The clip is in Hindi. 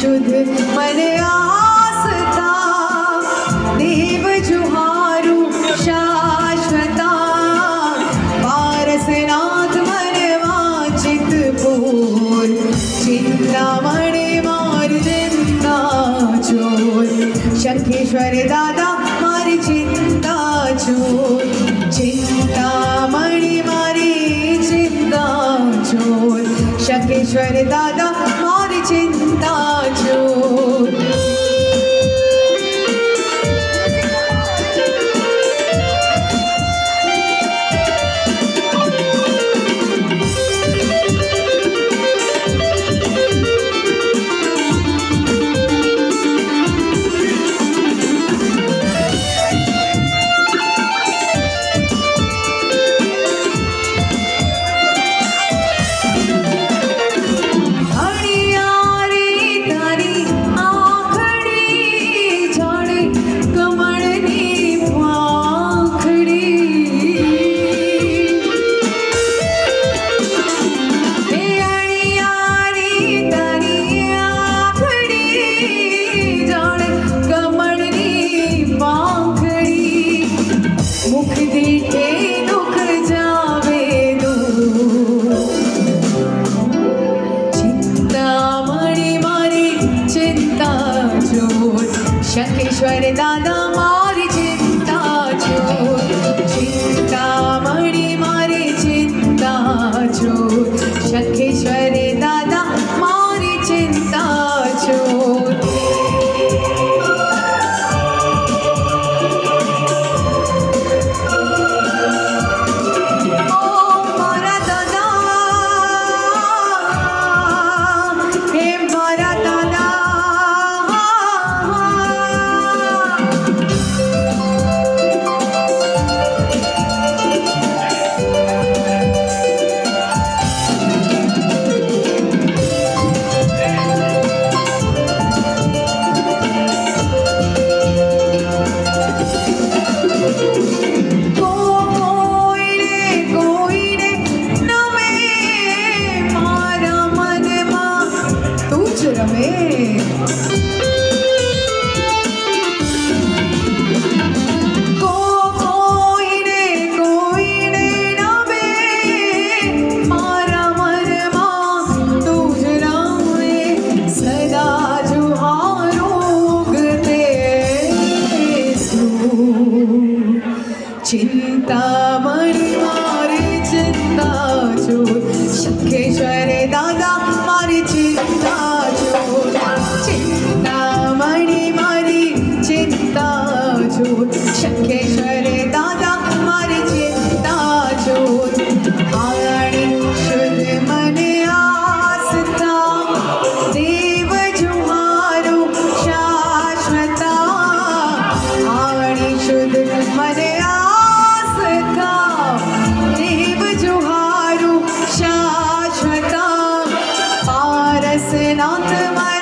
शुद्ध मन आस्था, देव शाश्वता। बोल मणि मार चिंता चोर दादा मारी चिंता चोर चिंता मणि मारी चिंता चोर शंखेश्वर दादा शङ्केश्वर दादा चिंता मन मारी चिंता छोड़ शंखेश्वर दादा, मारी चिंता छोड़ चिंता मणि मारी चिंता छोड़ शंखेश्वर sesin antım